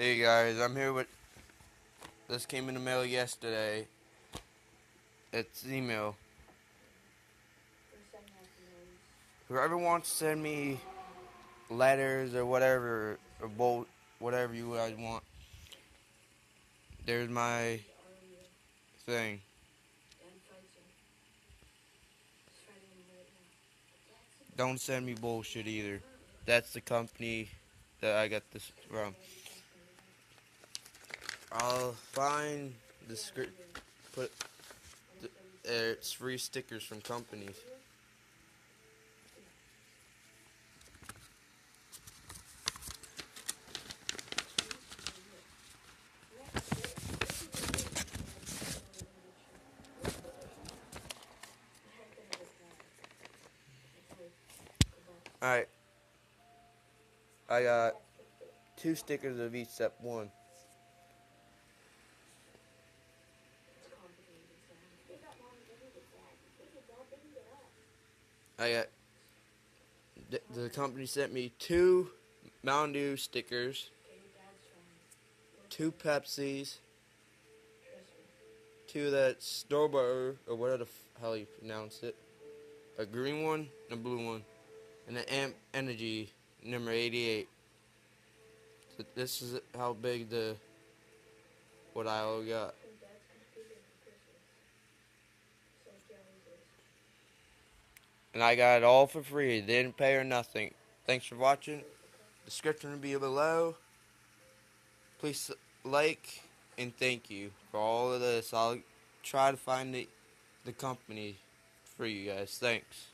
Hey guys, I'm here with. This came in the mail yesterday. It's email. Whoever wants to send me letters or whatever, or bolt, whatever you guys want, there's my thing. Don't send me bullshit either. That's the company that I got this from. I'll find the script. Put the, uh, it's free stickers from companies. Alright. I got two stickers of each except one. I got the, the company sent me two Mountain Dew stickers, two Pepsis, two that Starbutter or whatever the hell you pronounce it, a green one and a blue one, and an Amp Energy number 88. So this is how big the what I all got. And I got it all for free. Didn't pay or nothing. Thanks for watching. Description will be below. Please like and thank you for all of this. I'll try to find the, the company for you guys. Thanks.